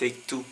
Take Two.